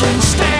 Imagine stand.